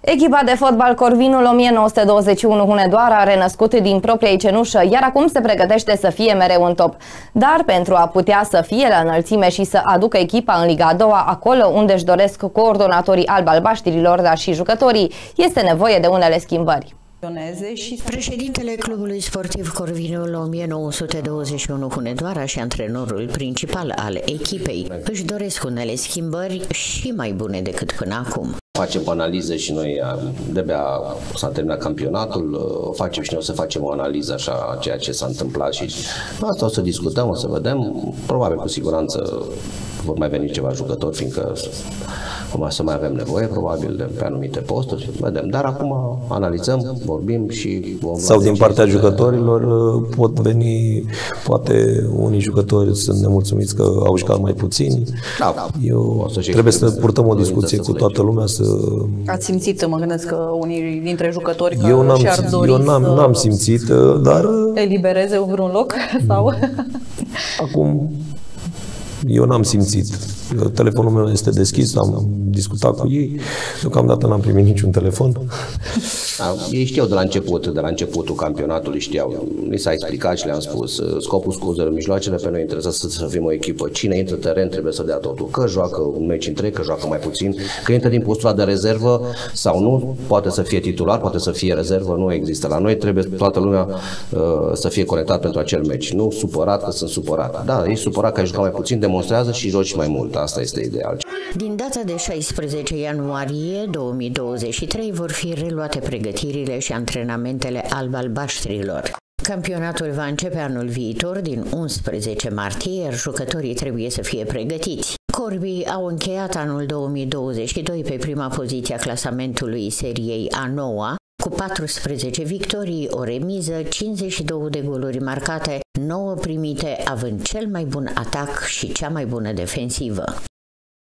Echipa de fotbal Corvinul 1921 Hunedoara a renăscut din propria cenușă, iar acum se pregătește să fie mereu în top. Dar pentru a putea să fie la înălțime și să aducă echipa în Liga a doua, acolo unde își doresc coordonatorii alb-albaștirilor, dar și jucătorii, este nevoie de unele schimbări. Și... Președintele clubului sportiv Corvinul 1921 Hunedoara și antrenorul principal al echipei își doresc unele schimbări și mai bune decât până acum. Facem analize și noi, de-abia s-a terminat campionatul, facem și noi o să facem o analiză așa a ceea ce s-a întâmplat și asta o să discutăm, o să vedem. Probabil cu siguranță vor mai veni ceva jucători, fiindcă Acum să mai avem nevoie, probabil, de pe anumite posturi, vedem. Dar acum analizăm, vorbim și vom Sau din partea jucătorilor uh, pot veni, poate unii jucători sunt nemulțumiți că au jucat mai puțin. Da. Eu să trebuie să purtăm o discuție cu toată lumea să... Ați simțit, mă gândesc că unii dintre jucători că eu n-am, și-ar dori eu n-am, să n-am simțit, uh, dar... Uh, elibereze vreun loc? sau? Acum, eu n-am simțit. Telefonul meu este deschis, am discutat cu ei. Deocamdată n-am primit niciun telefon. Da, ei știau de la început, de la începutul campionatului, știau. Mi s-a explicat și le-am spus. Scopul scuzelor, mijloacele pe noi interesează să fim o echipă. Cine intră în teren trebuie să dea totul. Că joacă un meci întreg, că joacă mai puțin, că intră din postura de rezervă sau nu, poate să fie titular, poate să fie rezervă, nu există. La noi trebuie toată lumea uh, să fie conectat pentru acel meci. Nu supărat că sunt supărat. Da, e supărat că ai jucat mai puțin, demonstrează și joci mai mult. Asta este ideal. Din data de 16 ianuarie 2023 vor fi reluate pregătirile și antrenamentele alb-albaștrilor. Campionatul va începe anul viitor din 11 martie, iar jucătorii trebuie să fie pregătiți. Corbii au încheiat anul 2022 pe prima poziție a clasamentului seriei a noua, cu 14 victorii, o remiză, 52 de goluri marcate, 9 primite, având cel mai bun atac și cea mai bună defensivă.